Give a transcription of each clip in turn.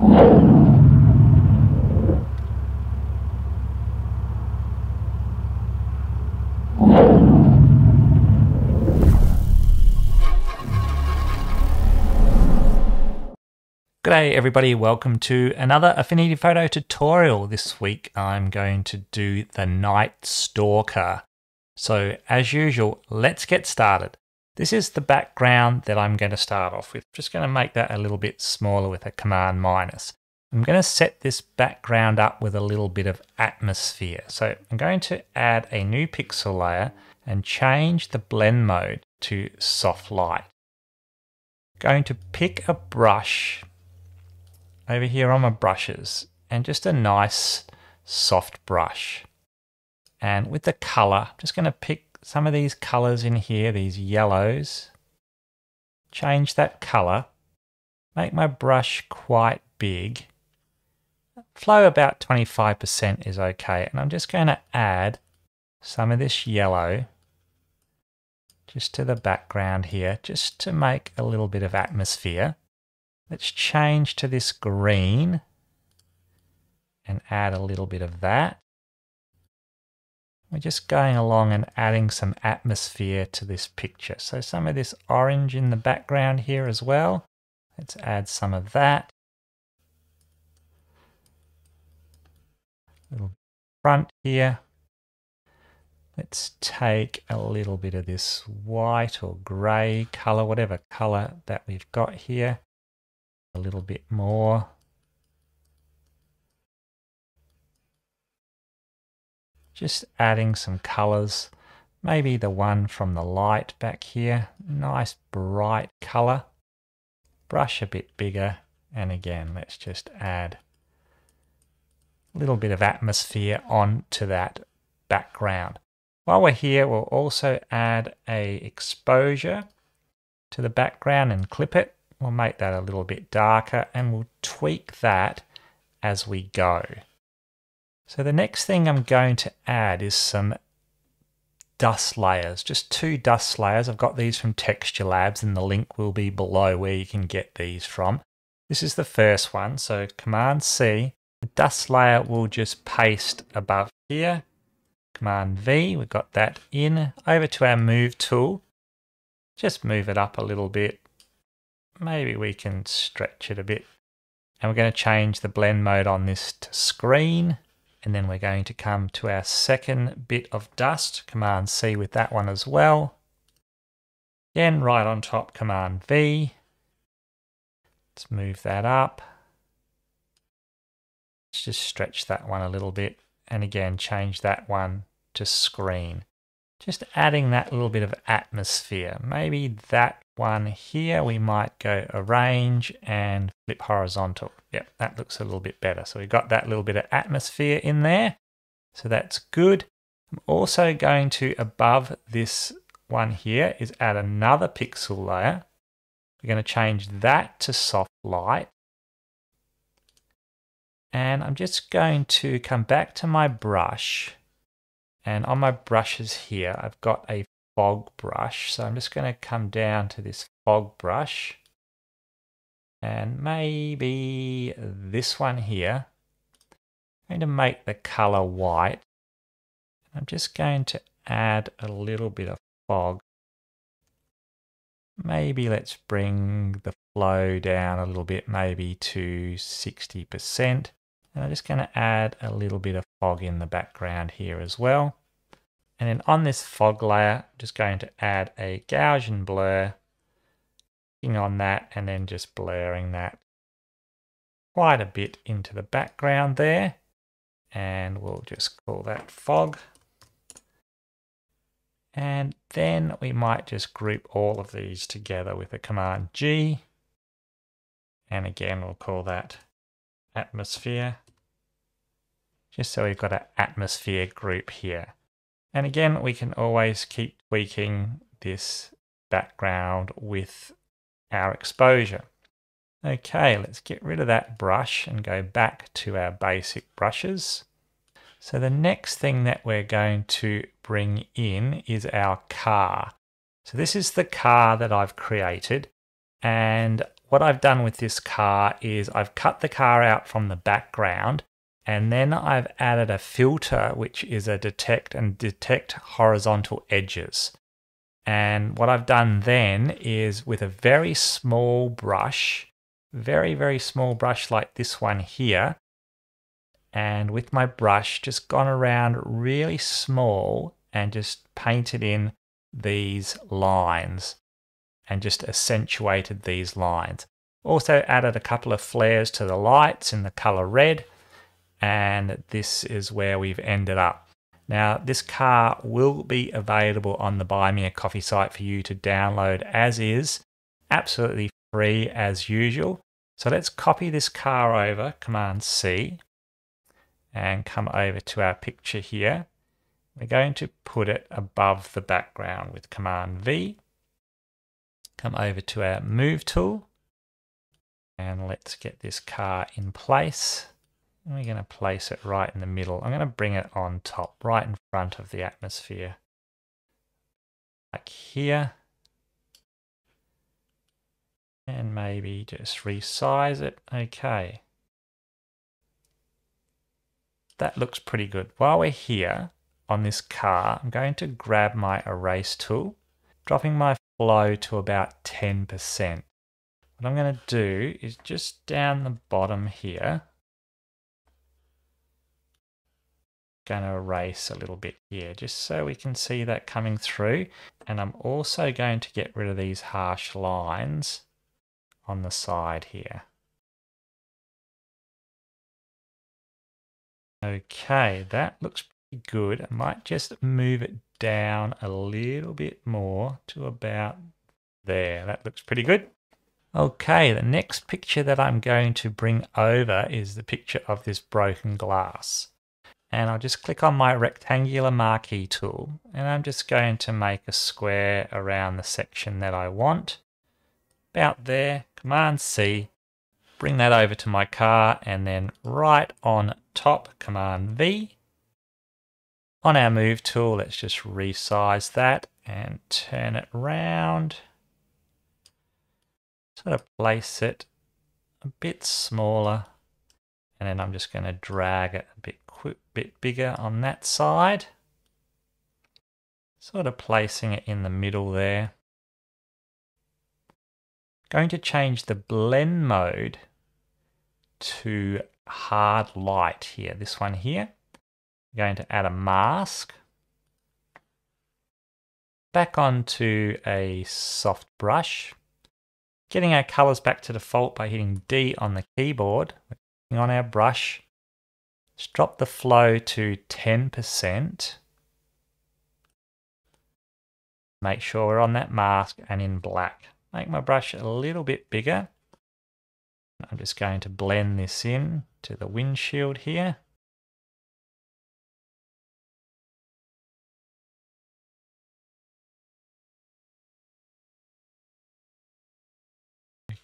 G'day everybody, welcome to another Affinity Photo tutorial. This week I'm going to do the Night Stalker. So as usual, let's get started. This is the background that I'm going to start off with. Just going to make that a little bit smaller with a command minus. I'm going to set this background up with a little bit of atmosphere. So I'm going to add a new pixel layer and change the blend mode to soft light. Going to pick a brush over here on my brushes and just a nice soft brush. And with the color, I'm just going to pick some of these colors in here, these yellows, change that color, make my brush quite big. Flow about 25% is okay. And I'm just going to add some of this yellow just to the background here, just to make a little bit of atmosphere. Let's change to this green and add a little bit of that. We're just going along and adding some atmosphere to this picture. So some of this orange in the background here as well. Let's add some of that. Little front here. Let's take a little bit of this white or grey colour, whatever colour that we've got here a little bit more. Just adding some colors. Maybe the one from the light back here. Nice bright color. Brush a bit bigger. And again, let's just add a little bit of atmosphere onto that background. While we're here, we'll also add a exposure to the background and clip it. We'll make that a little bit darker and we'll tweak that as we go. So the next thing I'm going to add is some dust layers, just two dust layers. I've got these from Texture Labs and the link will be below where you can get these from. This is the first one, so Command C. The dust layer will just paste above here. Command V, we've got that in. Over to our Move tool. Just move it up a little bit maybe we can stretch it a bit. And we're going to change the blend mode on this to screen. And then we're going to come to our second bit of dust, Command C with that one as well. Again, right on top, Command V. Let's move that up. Let's just stretch that one a little bit. And again, change that one to screen. Just adding that little bit of atmosphere. Maybe that one here, we might go arrange and flip horizontal. Yep, that looks a little bit better. So we've got that little bit of atmosphere in there. So that's good. I'm also going to, above this one here, is add another pixel layer. We're going to change that to soft light. And I'm just going to come back to my brush. And on my brushes here, I've got a fog brush. So I'm just going to come down to this fog brush and maybe this one here. I'm going to make the color white. I'm just going to add a little bit of fog. Maybe let's bring the flow down a little bit, maybe to 60%. And I'm just going to add a little bit of fog in the background here as well. And then on this fog layer, I'm just going to add a Gaussian blur, clicking on that and then just blurring that quite a bit into the background there. And we'll just call that fog. And then we might just group all of these together with a command G. And again, we'll call that atmosphere. Just so we've got an atmosphere group here. And again, we can always keep tweaking this background with our exposure. Okay, let's get rid of that brush and go back to our basic brushes. So the next thing that we're going to bring in is our car. So this is the car that I've created and what I've done with this car is I've cut the car out from the background and then I've added a filter which is a detect and detect horizontal edges. And what I've done then is with a very small brush, very, very small brush like this one here, and with my brush just gone around really small and just painted in these lines and just accentuated these lines. Also added a couple of flares to the lights in the color red and this is where we've ended up. Now this car will be available on the Buy Me a Coffee site for you to download as is, absolutely free as usual. So let's copy this car over, Command C, and come over to our picture here. We're going to put it above the background with Command V. Come over to our Move tool and let's get this car in place. We're going to place it right in the middle. I'm going to bring it on top, right in front of the atmosphere. Like here. And maybe just resize it. Okay. That looks pretty good. While we're here on this car, I'm going to grab my erase tool, dropping my flow to about 10%. What I'm going to do is just down the bottom here, going to erase a little bit here just so we can see that coming through. And I'm also going to get rid of these harsh lines on the side here. Okay, that looks pretty good. I might just move it down a little bit more to about there. That looks pretty good. Okay, the next picture that I'm going to bring over is the picture of this broken glass. And I'll just click on my rectangular marquee tool and I'm just going to make a square around the section that I want. About there, Command C, bring that over to my car and then right on top, Command V. On our move tool, let's just resize that and turn it round. Sort of place it a bit smaller and then I'm just going to drag it a bit, bit bigger on that side. Sort of placing it in the middle there. Going to change the blend mode to hard light here, this one here. I'm going to add a mask. Back onto a soft brush. Getting our colors back to default by hitting D on the keyboard. On our brush. Drop the flow to 10%. Make sure we're on that mask and in black. Make my brush a little bit bigger. I'm just going to blend this in to the windshield here.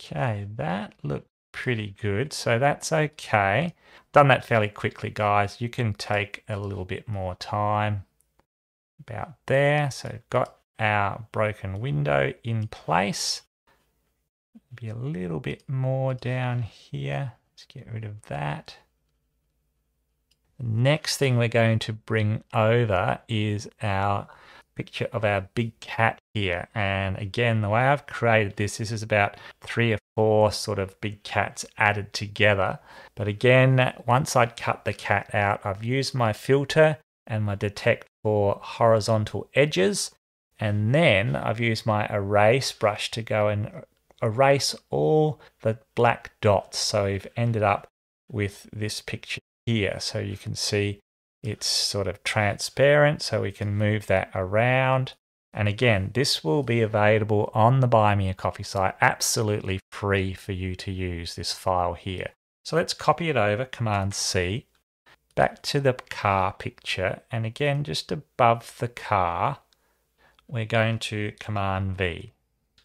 Okay, that looked pretty good, so that's okay. Done that fairly quickly, guys. You can take a little bit more time about there. So got our broken window in place. Be a little bit more down here. Let's get rid of that. The next thing we're going to bring over is our picture of our big cat here. And again, the way I've created this, this is about three or four sort of big cats added together. But again, once I'd cut the cat out, I've used my filter and my detect for horizontal edges. And then I've used my erase brush to go and erase all the black dots. So we've ended up with this picture here. So you can see it's sort of transparent, so we can move that around. And again, this will be available on the Buy Me a Coffee site, absolutely free for you to use this file here. So let's copy it over, Command C, back to the car picture. And again, just above the car, we're going to Command V.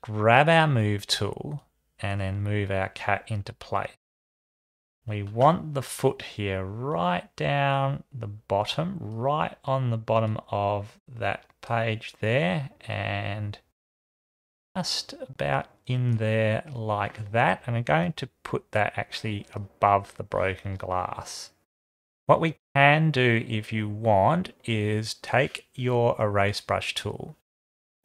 Grab our Move tool and then move our cat into place. We want the foot here right down the bottom, right on the bottom of that page there. And just about in there like that. And I'm going to put that actually above the broken glass. What we can do if you want is take your erase brush tool,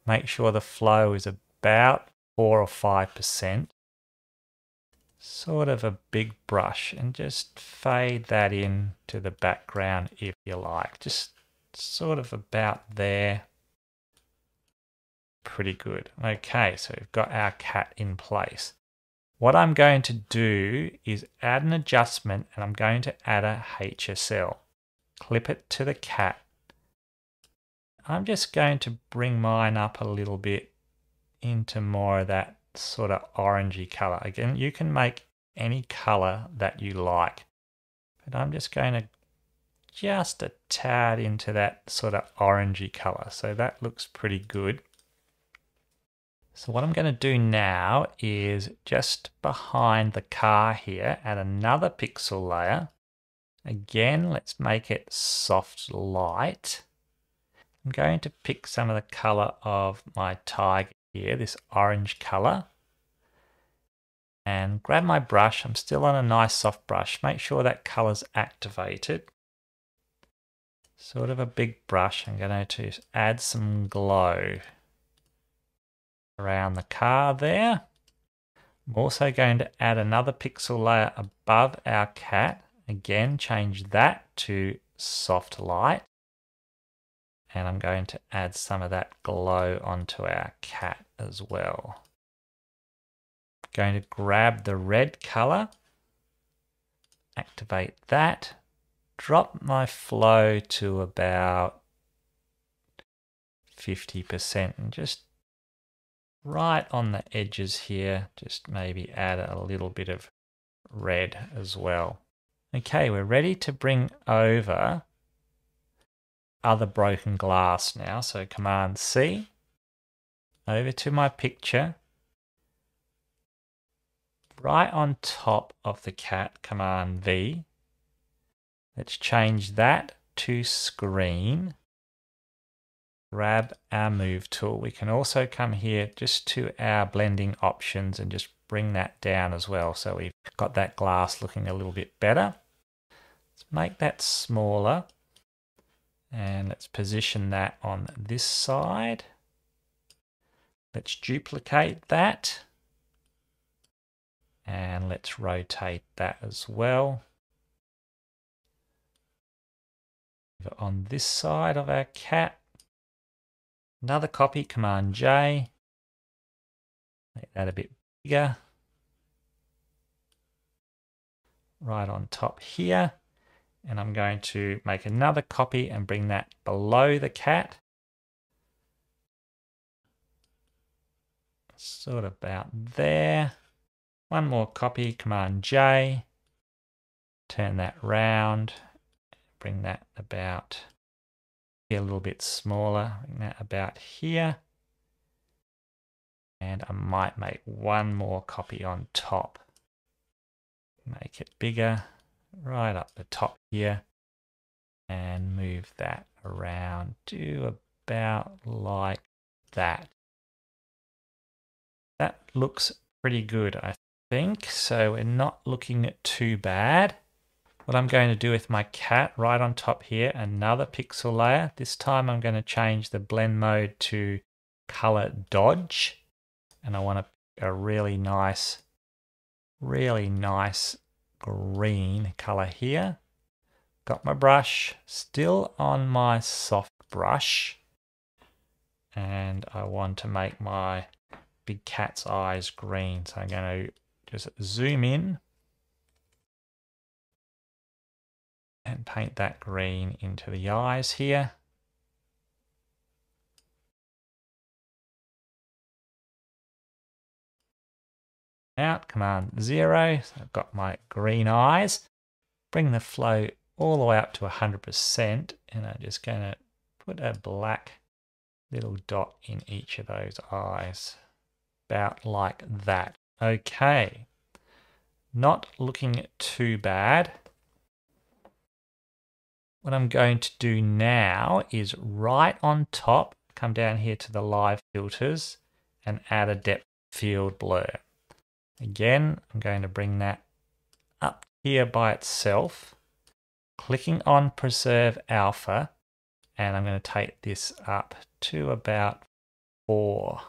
make sure the flow is about 4 or 5%, sort of a big brush, and just fade that in to the background if you like. Just sort of about there pretty good. Okay, so we've got our cat in place. What I'm going to do is add an adjustment and I'm going to add a HSL. Clip it to the cat. I'm just going to bring mine up a little bit into more of that sort of orangey color. Again, you can make any color that you like, but I'm just going to just a tad into that sort of orangey color. So that looks pretty good. So what I'm going to do now is just behind the car here, add another pixel layer. Again, let's make it soft light. I'm going to pick some of the color of my tiger here, this orange color. And grab my brush, I'm still on a nice soft brush. Make sure that color's activated. Sort of a big brush, I'm going to add some glow around the car there. I'm also going to add another pixel layer above our cat. Again, change that to soft light. And I'm going to add some of that glow onto our cat as well. Going to grab the red color, activate that, drop my flow to about 50% and just right on the edges here, just maybe add a little bit of red as well. Okay, we're ready to bring over other broken glass now. So Command C, over to my picture. Right on top of the cat, Command V. Let's change that to screen grab our move tool. We can also come here just to our blending options and just bring that down as well. So we've got that glass looking a little bit better. Let's make that smaller and let's position that on this side. Let's duplicate that and let's rotate that as well. On this side of our cat, Another copy, Command J. Make that a bit bigger. Right on top here. And I'm going to make another copy and bring that below the cat. Sort of about there. One more copy, Command J. Turn that round. Bring that about a little bit smaller, about here. And I might make one more copy on top. Make it bigger, right up the top here. And move that around, do about like that. That looks pretty good, I think. So we're not looking too bad. What I'm going to do with my cat right on top here, another pixel layer. This time I'm going to change the blend mode to color dodge. And I want a, a really nice, really nice green color here. Got my brush still on my soft brush. And I want to make my big cat's eyes green. So I'm going to just zoom in and paint that green into the eyes here. Out, Command 0, so I've got my green eyes. Bring the flow all the way up to 100% and I'm just going to put a black little dot in each of those eyes. About like that. Okay. Not looking too bad. What I'm going to do now is right on top, come down here to the live filters and add a depth field blur. Again, I'm going to bring that up here by itself, clicking on Preserve Alpha, and I'm going to take this up to about 4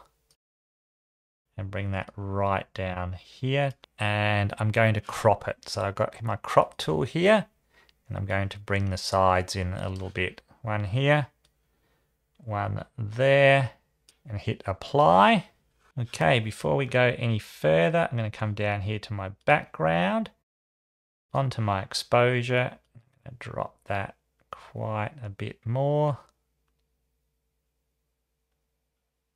and bring that right down here and I'm going to crop it. So I've got my crop tool here and I'm going to bring the sides in a little bit. One here, one there and hit apply. Okay, before we go any further, I'm going to come down here to my background, onto my exposure, drop that quite a bit more.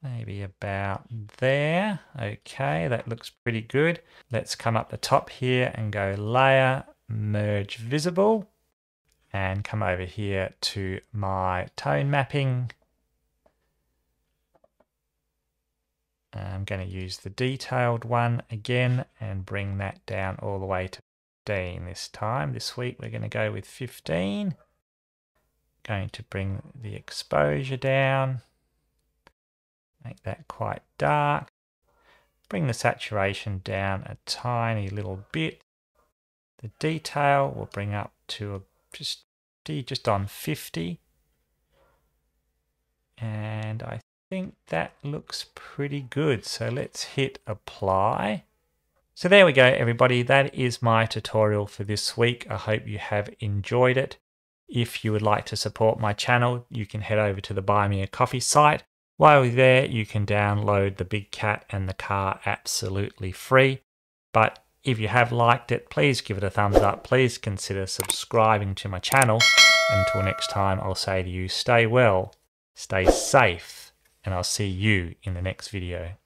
Maybe about there. Okay, that looks pretty good. Let's come up the top here and go layer, merge visible, and come over here to my tone mapping. I'm going to use the detailed one again and bring that down all the way to 15 this time. This week we're going to go with 15. Going to bring the exposure down Make that quite dark. Bring the saturation down a tiny little bit. The detail will bring up to a, just, just on 50. And I think that looks pretty good. So let's hit apply. So there we go, everybody. That is my tutorial for this week. I hope you have enjoyed it. If you would like to support my channel, you can head over to the Buy Me a Coffee site while you're there, you can download the Big Cat and the car absolutely free. But if you have liked it, please give it a thumbs up. Please consider subscribing to my channel. Until next time, I'll say to you, stay well, stay safe, and I'll see you in the next video.